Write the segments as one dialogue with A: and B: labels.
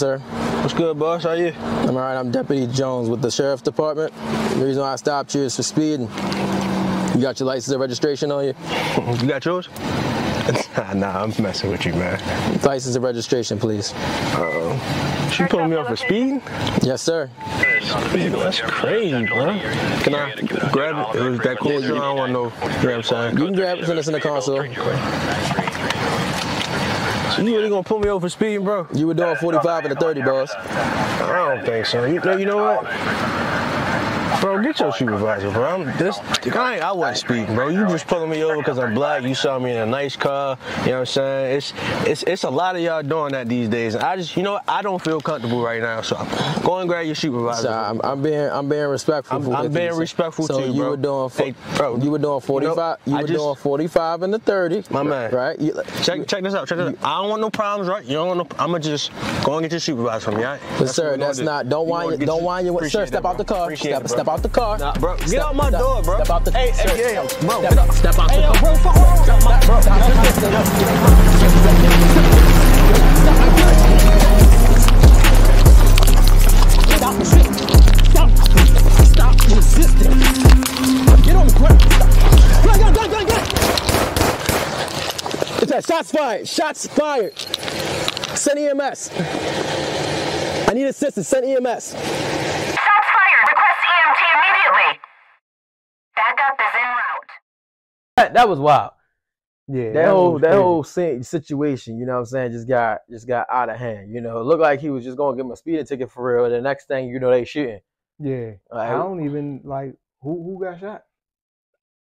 A: sir.
B: What's good, boss? How are you?
A: I'm all right. I'm Deputy Jones with the Sheriff's Department. The reason why I stopped you is for speeding. You got your license and registration on you?
B: You got yours? nah, I'm messing with you, man.
A: License and registration, please.
B: Uh, she pulling me off for speeding?
A: Yes, sir.
B: That's crazy, bro. Can I grab it? Is that cool? I don't want to know. You know what I'm saying?
A: You can grab it, send us in the console.
B: So you really gonna pull me over for speeding, bro?
A: You were doing 45 and a 30, boss.
B: I don't think so. You you know what? Bro, get your supervisor, bro. I'm this. I, ain't, I wasn't speaking, bro. You just pulling me over because I'm black. You saw me in a nice car. You know what I'm saying? It's it's it's a lot of y'all doing that these days. And I just, you know, what? I don't feel comfortable right now. So go and grab your supervisor.
A: So I'm, I'm being I'm being respectful.
B: I'm, I'm being respectful
A: so
B: too,
A: you
B: bro.
A: were doing
B: hey, bro.
A: You were doing 45. You, know, you were just, doing 45 and the 30.
B: My man.
A: Right. You,
B: check check this out. Check this out. I don't want no problems, right? You don't want no. I'ma just go and get your supervisor from me, all right?
A: But sir, that's not. Don't want you. Don't want you. Sir, step out the car. Step step out the car.
B: Nah, bro. Get
A: Step-
B: out my
A: step-
B: door, bro.
A: Step out the
B: hey,
A: sir,
B: hey, yeah, bro.
A: Step,
B: get out.
A: step out the
B: Hey, yo,
A: car.
B: bro, fuck off.
A: Step, step, bro, stop, Stop resisting. Stop. Stop resisting. Get on the ground. Stop. It's that. Shots fired. Shots fired. Send EMS. I need assistance. Send EMS. That, that was wild.
C: Yeah,
A: that whole that
C: crazy.
A: whole si- situation, you know what I'm saying, just got just got out of hand. You know, it looked like he was just gonna give him a speeding ticket for real. The next thing you know, they shooting.
C: Yeah,
A: Like,
C: I don't even like who who got shot.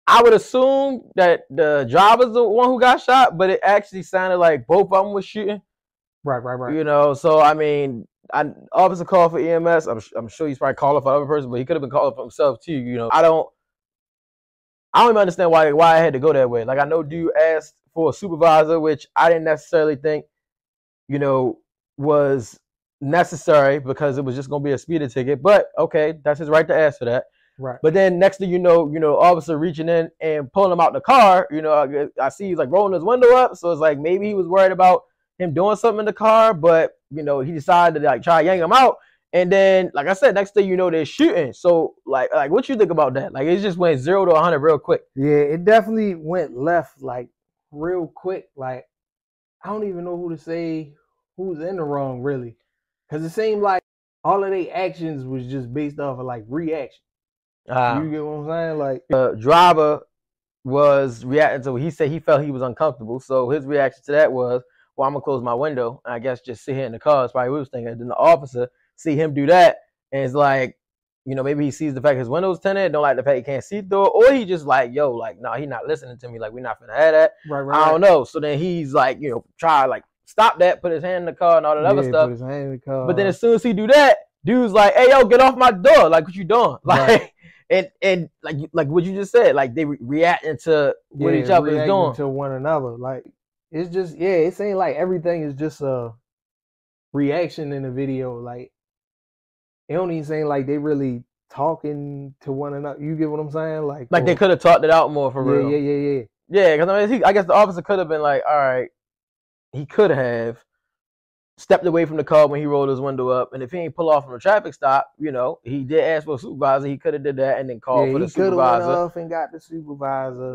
A: I would assume that the driver's the one who got shot, but it actually sounded like both of them was shooting.
C: Right, right, right.
A: You know, so I mean, I officer called for EMS. I'm I'm sure he's probably calling for other person, but he could have been calling for himself too. You know, I don't. I don't even understand why why I had to go that way. Like I know dude asked for a supervisor, which I didn't necessarily think, you know, was necessary because it was just gonna be a speeding ticket. But okay, that's his right to ask for that.
C: Right.
A: But then next thing you know, you know, officer reaching in and pulling him out the car. You know, I, I see he's like rolling his window up, so it's like maybe he was worried about him doing something in the car, but you know, he decided to like try to yank him out. And then, like I said, next thing you know, they're shooting. So, like, like what you think about that? Like, it just went zero to 100 real quick.
C: Yeah, it definitely went left like real quick. Like I don't even know who to say who's in the wrong really, because it seemed like all of their actions was just based off of like reaction.
A: Uh,
C: you get what I'm saying? Like
A: the driver was reacting to. He said he felt he was uncomfortable. So his reaction to that was, "Well, I'm gonna close my window. And I guess just sit here in the car." Is probably what he was thinking. Then the officer see him do that, and it's like, you know, maybe he sees the fact his window's tinted, don't like the fact he can't see through it, or he just like, yo, like, no, nah, he not listening to me. Like, we're not gonna have that.
C: right, right.
A: I don't know. So then he's like, you know, try like stop that, put his hand in the car and all that other stuff.
C: put his hand in the car.
A: But then as soon as he do that, dude's like, "Hey, yo, get off my door! Like, what you doing?" Like,
C: Right.
A: and and like like what you just said, like they re- reacting to what
C: Yeah,
A: each other is doing.
C: to one another. Like it's just yeah, it seems like everything is just a reaction in the video. Like it don't even seem like they really talking to one another. You get what I'm saying? Like
A: like they could have talked it out more for
C: yeah,
A: real.
C: yeah, yeah, yeah.
A: Yeah, because I mean, he, I guess the officer could have been like, "All right," he could have stepped away from the car when he rolled his window up, and if he ain't pull off from a traffic stop, you know, he did ask for a supervisor. He could have did that and then called
C: yeah,
A: for the supervisor.
C: he could have went off and got the supervisor.